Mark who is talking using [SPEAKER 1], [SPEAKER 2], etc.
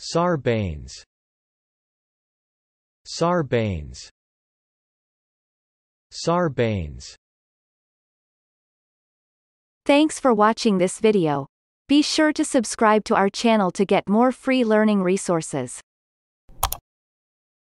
[SPEAKER 1] Sarbanes Sarbanes Sarbanes
[SPEAKER 2] Thanks for watching this video. Be sure to subscribe to our channel to get more free learning resources.